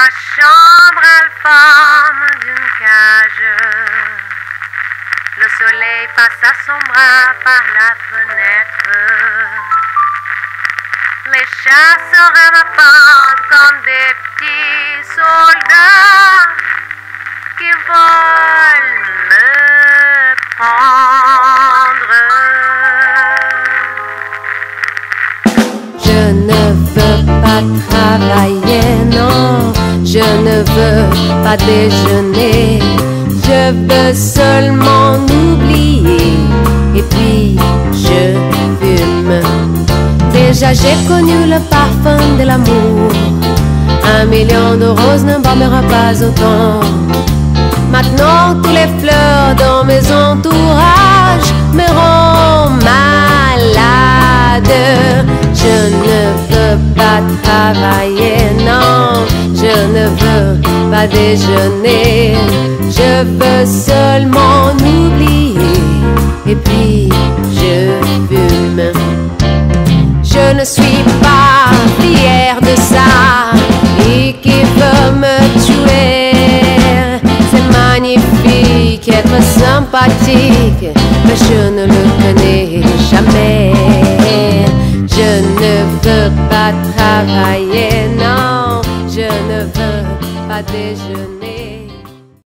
Ma chambre a forme d'une cage. Le soleil passe à son bras par la fenêtre. Les chats se rapportent comme des petits soldats qui veulent me prendre. Je ne veux pas travailler, je ne veux pas déjeuner, je veux seulement oublier et puis je fume. Déjà j'ai connu le parfum de l'amour, un million de roses n'embarmera pas autant. Maintenant tous les fleurs dans mes entourages me rendent malade. Je ne veux pas travailler, non, ne pas déjeuner. Je veux seulement oublier et puis je fume. Je ne suis pas fière de ça et qui veut me tuer? C'est magnifique, être sympathique, mais je ne le connais jamais. Je ne veux pas travailler, non, je ne veux à déjeuner.